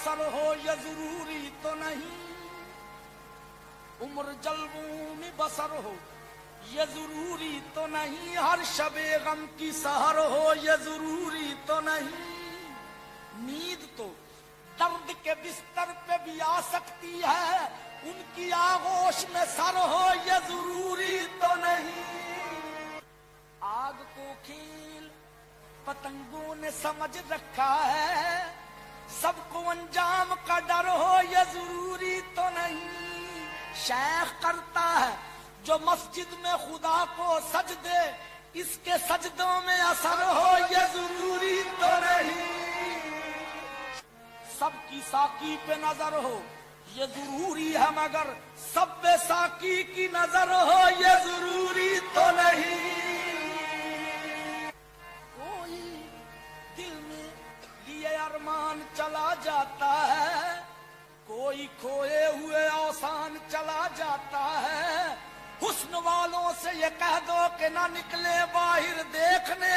اثر ہو یہ ضروری تو نہیں۔ عمر جلووں میں بسر ہو، یہ ضروری تو نہیں۔ ہر شب غم کی سہر ہو، یہ ضروری تو نہیں۔ نیند تو درد کے بستر پہ بھی آ سکتی ہے، ان کی آغوش میں سر ہو، یہ ضروری تو نہیں۔ آگ کو کھیل پتنگوں نے سمجھ رکھا ہے، سب انجام کا ڈر ہو یہ ضروری تو نہیں۔ شیخ کرتا ہے جو مسجد میں خدا کو سج دے اس کے سجدوں میں اثر ہو یہ ضروری تو نہیں۔ سب کی ساکی پہ نظر ہو، یہ ضروری ہے مگر سب پہ ساکی کی نظر ہو۔ چلا جاتا ہے۔ کوئی کھوئے ہوئے آسان چلا جاتا ہے۔ حسن والوں سے یہ کہہ دو کہ نہ نکلے باہر دیکھنے۔